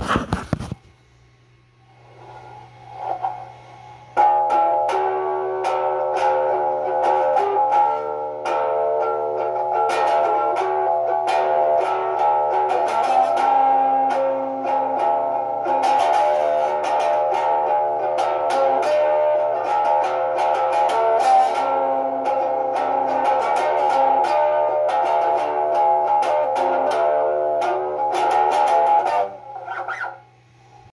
you